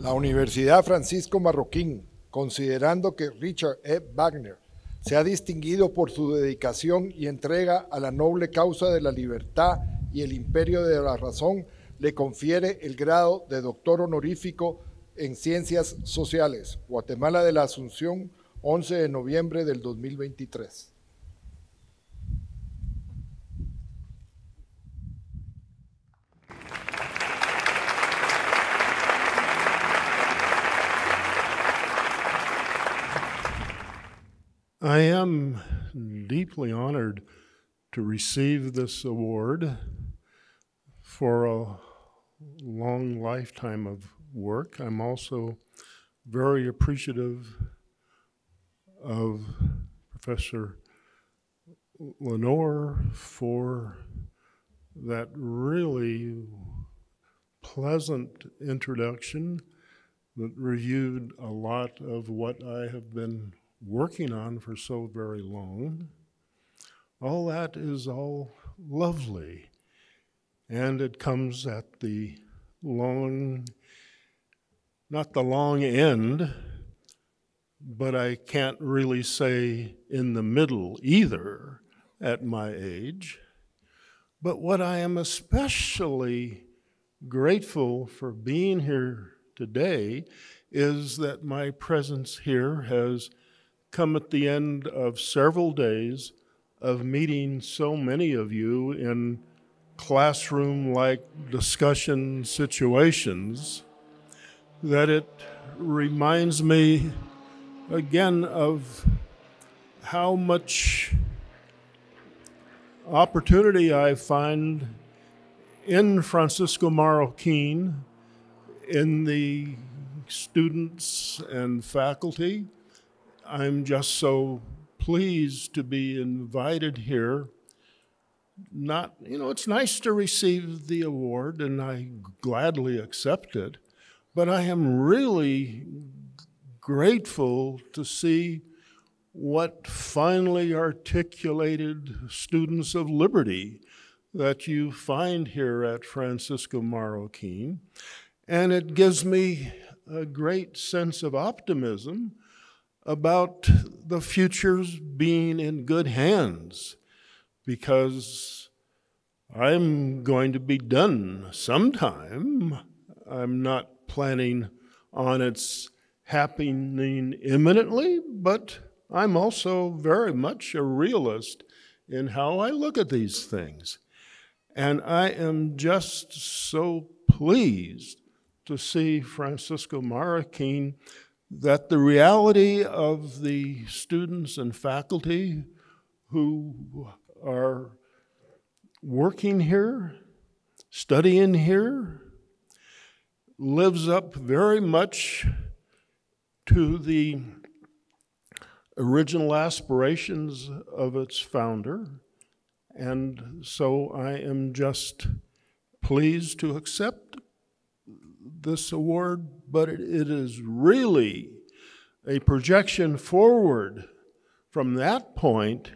La Universidad Francisco Marroquín, considerando que Richard E. Wagner se ha distinguido por su dedicación y entrega a la noble causa de la libertad y el imperio de la razón, le confiere el grado de doctor honorífico en Ciencias Sociales, Guatemala de la Asunción, 11 de noviembre del 2023. I am deeply honored to receive this award for a long lifetime of work. I'm also very appreciative of Professor Lenore for that really pleasant introduction that reviewed a lot of what I have been working on for so very long. All that is all lovely. And it comes at the long, not the long end, but I can't really say in the middle either at my age. But what I am especially grateful for being here today is that my presence here has come at the end of several days of meeting so many of you in classroom like discussion situations that it reminds me again of how much opportunity I find in Francisco Marroquin, in the students and faculty, I'm just so pleased to be invited here. Not, you know, it's nice to receive the award and I gladly accept it, but I am really grateful to see what finely articulated students of liberty that you find here at Francisco Marroquin. And it gives me a great sense of optimism about the futures being in good hands because I'm going to be done sometime. I'm not planning on its happening imminently, but I'm also very much a realist in how I look at these things. And I am just so pleased to see Francisco Marroquin that the reality of the students and faculty who are working here, studying here, lives up very much to the original aspirations of its founder. And so I am just pleased to accept this award, but it, is really a projection forward from that point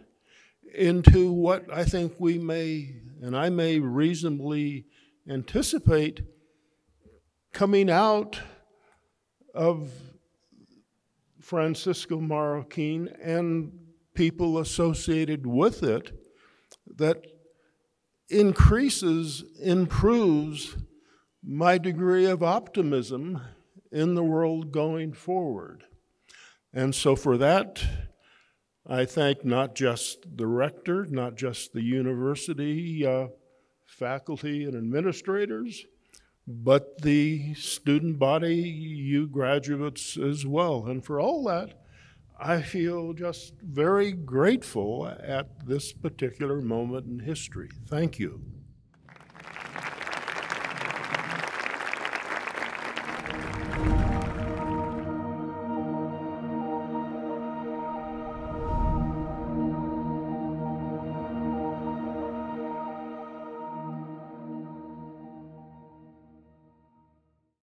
into what I think we may, and I may reasonably anticipate coming out of Francisco Marroquin and people associated with it that increases, improves my degree of optimism in the world going forward. And so for that, I thank not just the rector, not just the university uh, faculty and administrators, but the student body, you graduates as well. And for all that, I feel just very grateful at this particular moment in history. Thank you.